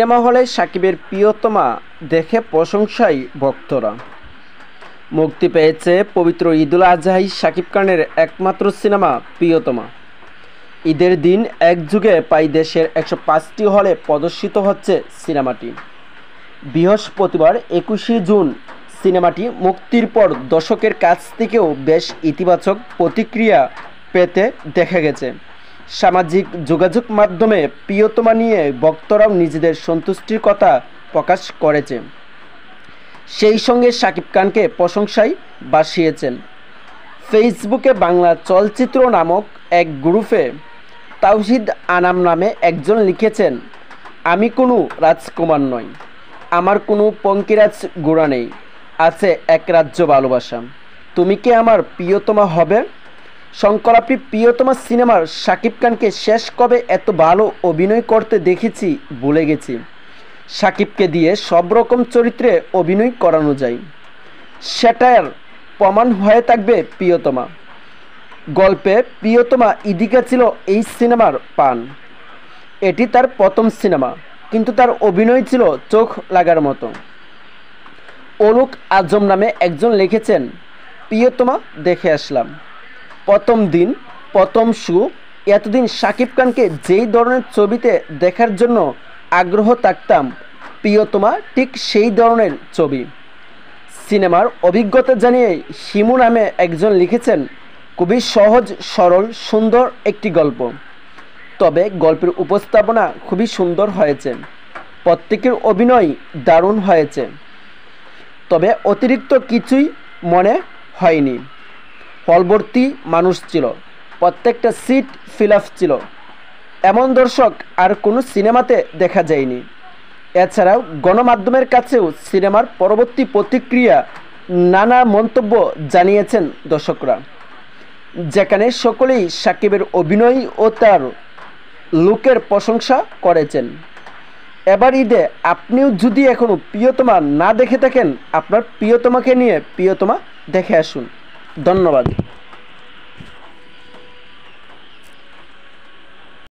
Cinema হলে সাকিবের প্রিয়তমা দেখে প্রশংসায় ভক্তরা। মুক্তি পেয়েছে পবিত্র ঈদুল আজহাই সাকিব খানের একমাত্র সিনেমা, প্রিয়তমা। ঈদের দিন এক যুগে প্রায় দেশের একশো পাঁচটি হলে প্রদর্শিত হচ্ছে সিনেমাটি। বৃহস্পতিবার একুশে জুন সিনেমাটি মুক্তির পর দর্শকের কাছ থেকেও বেশ ইতিবাচক প্রতিক্রিয়া পেতে দেখা গেছে। সামাজিক যোগাযোগ মাধ্যমে প্রিয়তমা নিয়ে ভক্তরাও নিজেদের সন্তুষ্টির কথা প্রকাশ করেছে। সেই সঙ্গে শাকিব খানকে প্রশংসায় বাসিয়েছেন। ফেসবুকে বাংলা চলচ্চিত্র নামক এক গ্রুপে তাওহিদ আনাম নামে একজন লিখেছেন, আমি কোনো রাজকুমার নই, আমার কোনো পঙ্কিরাজ গোড়া নেই, আছে এক রাজ্য ভালোবাসা। তুমি কি আমার প্রিয়তমা হবে? শঙ্করাপি প্রিয়তমা সিনেমার শাকিব খানকে শেষ কবে এত ভালো অভিনয় করতে দেখেছি ভুলে গেছি। সাকিবকে দিয়ে সব রকম চরিত্রে অভিনয় করানো যায়। সেটার প্রমাণ হয়ে থাকবে প্রিয়তমা। গল্পে প্রিয়তমা ইদিকা ছিল এই সিনেমার পান। এটি তার প্রথম সিনেমা, কিন্তু তার অভিনয় ছিল চোখ লাগার মতো। অনুক আজম নামে একজন লিখেছেন, প্রিয়তমা, দেখে আসলাম। প্রথম দিন, প্রথম শু। এতদিন শাকিব খানকে যেই ধরনের ছবিতে দেখার জন্য আগ্রহ থাকতাম প্রিয়তমা ঠিক সেই ধরনের ছবি। সিনেমার অভিজ্ঞতা জানিয়ে শিমু নামে একজন লিখেছেন, খুবই সহজ, সরল, সুন্দর একটি গল্প। তবে গল্পের উপস্থাপনা খুবই সুন্দর হয়েছে। প্রত্যেকের অভিনয় দারুণ হয়েছে। তবে অতিরিক্ত কিছুই মনে হয়নি। হলভর্তি মানুষ ছিল। প্রত্যেকটা সিট ফিল ছিল। এমন দর্শক আর কোনো সিনেমাতে দেখা যায়নি। এছাড়াও গণমাধ্যমের কাছেও সিনেমার পরবর্তী প্রতিক্রিয়া নানা মন্তব্য জানিয়েছেন দর্শকরা। যেখানে সকলেই সাকিবের অভিনয় ও তার লুকের প্রশংসা করেছেন। এবার ঈদে আপনিও যদি এখনও প্রিয়তমা না দেখে থাকেন, আপনার প্রিয়তমাকে নিয়ে প্রিয়তমা দেখে আসুন। ধন্যবাদ